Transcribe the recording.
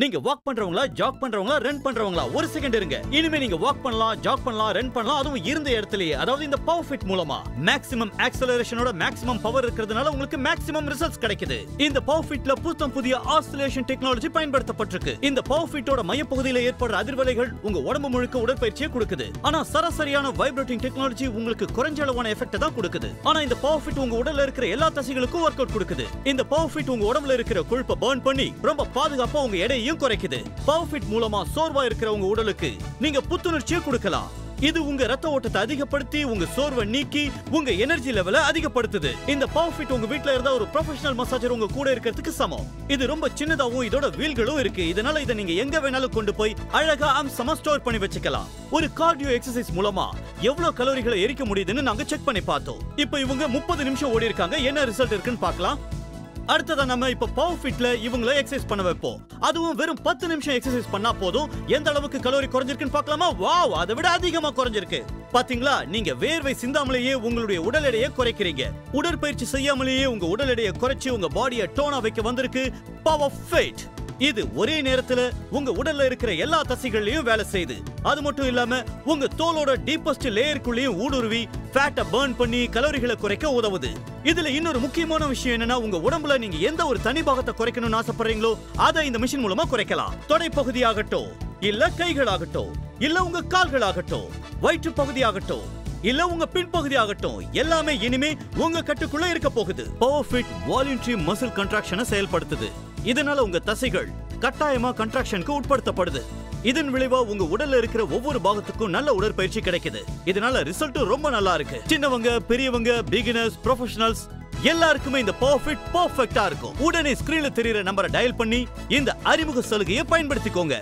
நீங்க வாக் பண்றவங்களா ஜாக் பண்றவங்களா ரன் பண்றவங்களா ஒரு செகண்ட் இருங்க. இனிமே நீங்க வாக் பண்ணலாம் ஜாக் பண்ணலாம் ரன் பண்ணலாம் அதுவும் இருந்த இடத்துலயே. அதாவது இந்த பவர் ஃபிட் மூலமா. மேக்ஸிமம் ஆக்சலரேஷனோட மேக்ஸிமம் பவர் இருக்கிறதுனால உங்களுக்கு மேக்ஸிமம் ரிசல்ட்ஸ் கிடைக்குது. இந்த பவர் ஃபிட்ல புத்தம் புதிய ஆசிலேஷன் டெக்னாலஜி பயன்படுத்தப்பட்டிருக்கு. இந்த பவர் ஃபிட்டோட மையப்பகுதியில ஏற்படுற அதிர்வலைகள் உங்க உடம்பு முழுக்க உடற்பயிற்சியை கொடுக்குது. ஆனா சராசரியான வைப்ரேட்டிங் டெக்னாலஜி உங்களுக்கு குறைஞ்ச அளவான எஃபெக்ட் தான் கொடுக்குது. ஆனா இந்த பவர் ஃபிட் உங்க உடல்ல இருக்கிற எல்லா தசைகளுக்கும் ஒர்க் அவுட் கொடுக்குது. இந்த பவர் ஃபிட் உங்க உடம்புல இருக்கிற கொழுப்பை பர்ன் பண்ணி ரொம்ப பாதுகாப்பா உங்க எடையையும் குறைக்குது. பவர்ஃபிட் மூலமா சோர்வா இருக்கிற உங்க உடலுக்கு நீங்க புத்துணர்ச்சியை கொடுக்கலாம். இது உங்க ரத்த ஓட்டத்தை அதிகப்படுத்தி உங்க சோர்வை நீக்கி உங்க எனர்ஜி லெவலை அதிகப்படுத்துது. இந்த பவர் ஃபிட் உங்க வீட்ல இருந்தா ஒரு ப்ரொஃபஷனல் மசாஜர் உங்க கூட இருக்கிறதுக்கு சமம். இது ரொம்ப சின்னதாவும் இதோட வீல்களும் இருக்கு. இதனால இதை நீங்க எங்க வேணாலும் கொண்டு போய் அழகா அம்சமா ஸ்டோர் பண்ணி வச்சுக்கலாம். ஒரு கார்டியோ எக்ஸசைஸ் மூலமா எவ்வளவு கலோரிகளை எரிக்க முடியுதுன்னு நாங்க செக் பண்ணி பார்த்தோம். இப்போ இவங்க முப்பது நிமிஷம் ஓடி இருக்காங்க என்ன ரிசல்ட் இருக்குன்னு பார்க்கலாம். அடுத்ததா நம்ம இப்ப பவர் ஃபிட்ல இவங்கள எக்ஸசைஸ் பண்ண வைப்போம். அதுவும் வெறும் பத்து நிமிஷம் எக்ஸசைஸ் பண்ணா போதும். எந்த அளவுக்கு கலோரி குறைஞ்சிருக்குன்னு பார்க்கலாமா? வாவ் அதை விட அதிகமா குறைஞ்சிருக்கு. பாத்தீங்களா? நீங்க வேர்வை சிந்தாமலேயே உங்களுடைய உடல் எடையை குறைக்கிறீங்க. உடற்பயிற்சி செய்யாமலேயே உங்க உடல் எடையை குறைச்சு உங்க பாடியை டோனா வைக்க வந்திருக்கு. பவர் ஃபிட் இது ஒரே நேரத்துல உங்க உடல்ல இருக்கிற எல்லா தசைகள்லயும் வேலை செய்யுது. அது மட்டும் இல்லாம உங்க தோலோட டீப்பஸ்ட் லேயருக்குள்ளேயும் ஊடுருவி ஃபேட்டை பர்ன் பண்ணி கலோரிகளை குறைக்க உதவுது. இதுல இன்னொரு முக்கியமான விஷயம் என்னன்னா உங்க உடம்புல நீங்க எந்த ஒரு தனி பாகத்தை குறைக்கணும்னு ஆசைப்படுறீங்களோ அதை இந்த மிஷின் மூலமா குறைக்கலாம். தொடை பகுதியாகட்டும் இல்ல கைகளாகட்டும் இல்ல உங்க கால்களாகட்டும் வயிற்று பகுதியாகட்டும் இல்ல உங்க பின்பகுதி ஆகட்டும் எல்லாமே இனிமே உங்க கட்டுக்குள்ள இருக்க போகுது. பவர் ஃபிட் வாலண்டரி மசில் கன்ட்ராக்ஷனை செயல்படுத்துது. இதனால உங்க தசைகள் கட்டாயமா கன்ட்ராக்ஷனுக்கு உட்படுத்தப்படுது. இதன் விளைவா உங்க உடல்ல இருக்கிற ஒவ்வொரு பாகத்துக்கும் நல்ல உடற்பயிற்சி கிடைக்குது. இதனால ரிசல்ட் ரொம்ப நல்லா இருக்கு. சின்னவங்க பெரியவங்க பிகினர்ஸ் ப்ரொஃபஷனல்ஸ் எல்லாருக்குமே இந்த பர்ஃபெக்ட் பர்ஃபெக்ட்டா இருக்கும். உடனே ஸ்கிரீன்ல தெரியுற நம்பரை டயல் பண்ணி இந்த அறிமுக சலுகையை பயன்படுத்திக்கோங்க.